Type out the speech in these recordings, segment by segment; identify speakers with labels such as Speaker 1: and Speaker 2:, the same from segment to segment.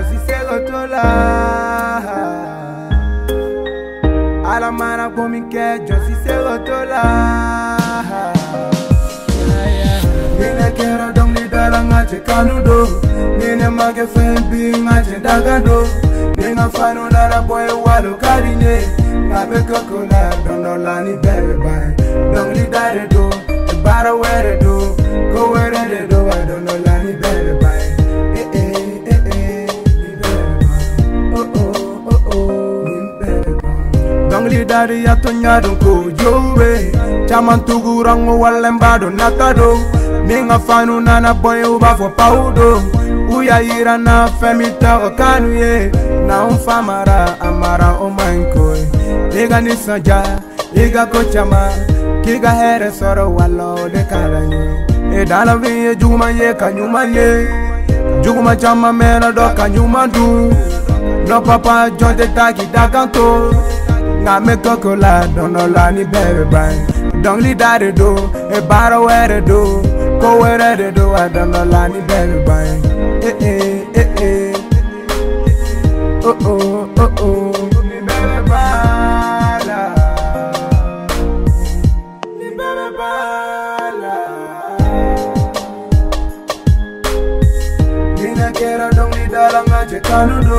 Speaker 1: josiselotola alamana gomike josiselotola cekanudo mine make fembi ngace dagado ningafanulala boye walo kaline ngabe kokola dondolani bebebae dong lidaredo ebara weredo kowerededo wa dondolani dari yato nyado ko jowe caman tugurango walembado natado minga fanu nana boye ubafo paudo uya yira na femita okanu ye na umfamara amara omankoi iga nisaja iga kocama kiga here soro wala ode karanyo edala vinye juma ye kanyuma ye juguma cama mena do kanyuma du no papa jonte taki dakanto nga me kokola donola ni bebe bai dongli dare do e baro were do ko were de do a donola ni bebe bai e eh, e eh, e eh, e eh. oh oh oh oh Kanu ah. ah. do,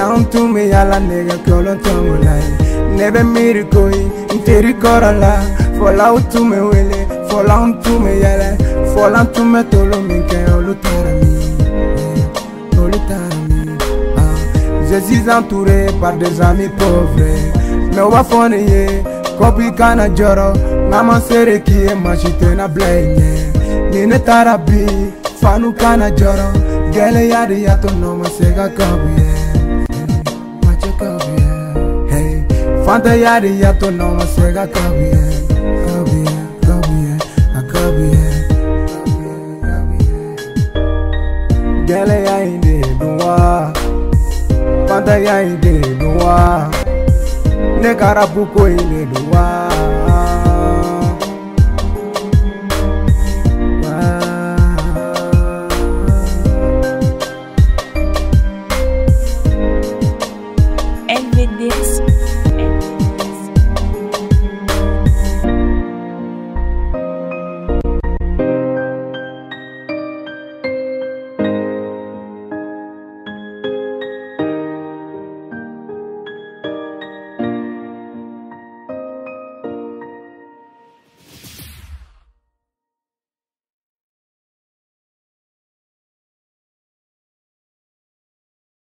Speaker 1: naamtume yala nega kolontamulai nebe mirikoi interi korala folautume wele folantume yala folantume tolominke olutarami olutarami ah. je suis entouré par des amis pauvres mais oba foneye kobika na joro ngama serekie machite na blaine nine tarabi fanu kana joro gele yadi yato ma sega kabuye yeah. Cuántas yarillas tú no me ciegas, está bien, está bien, está bien, ya y duwa, cuántas ya y duwa, ne carapuco y de duwa. LVD